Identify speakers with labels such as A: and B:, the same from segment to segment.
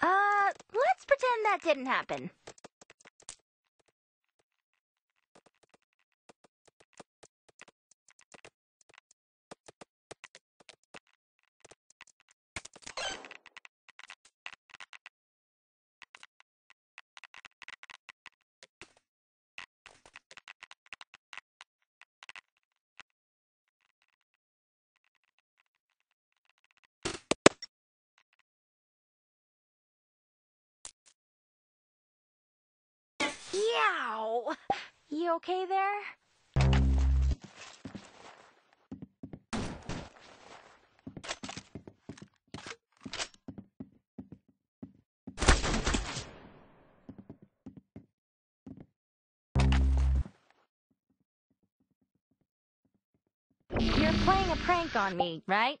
A: Uh, let's pretend that didn't happen. You okay there? You're playing a prank on me, right?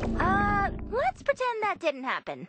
A: Uh, let's pretend that didn't happen.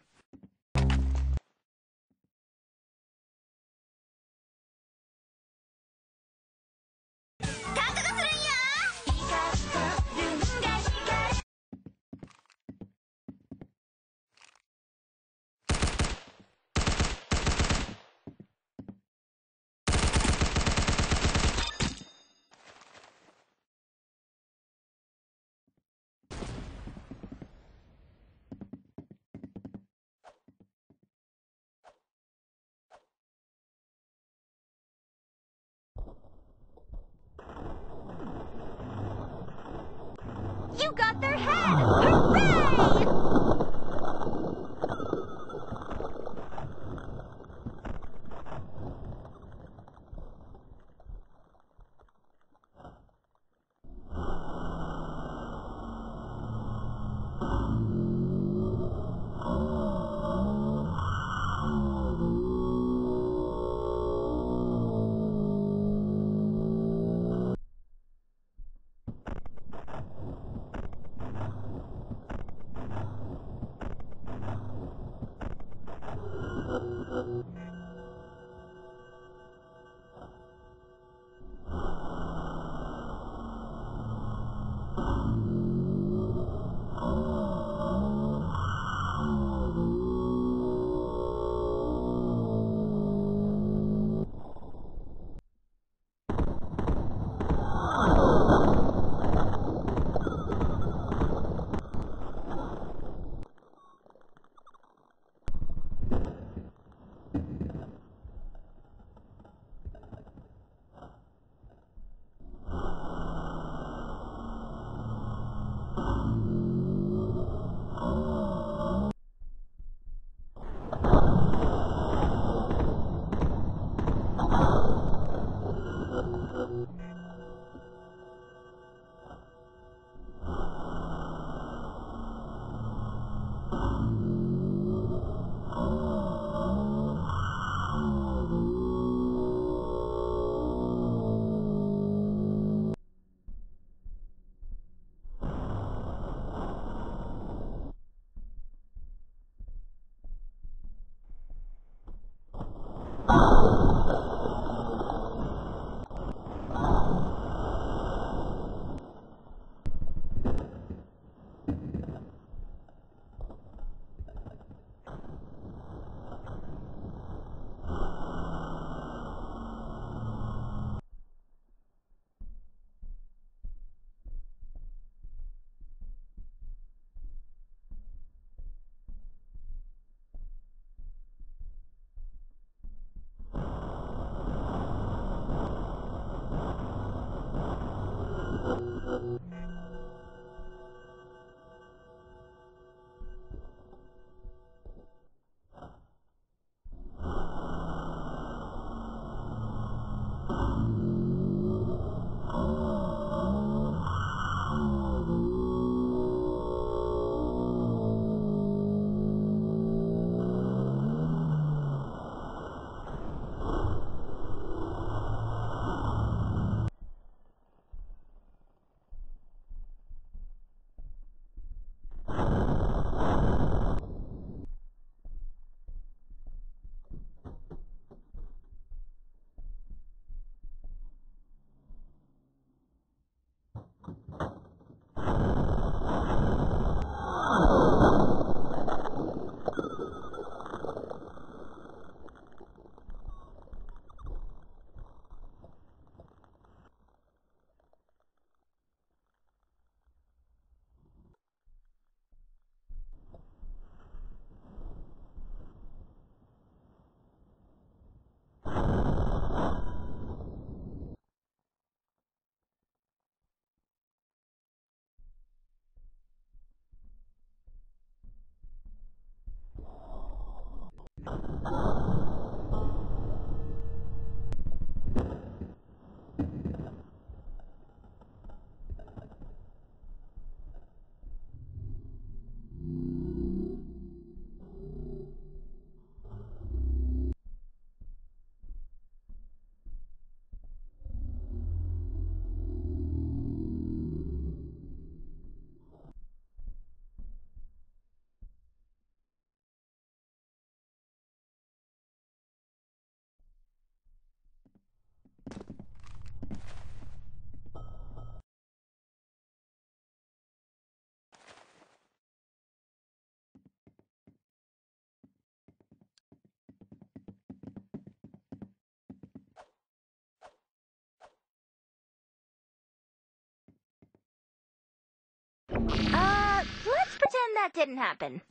A: Uh, let's pretend that didn't happen.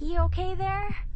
A: You okay there?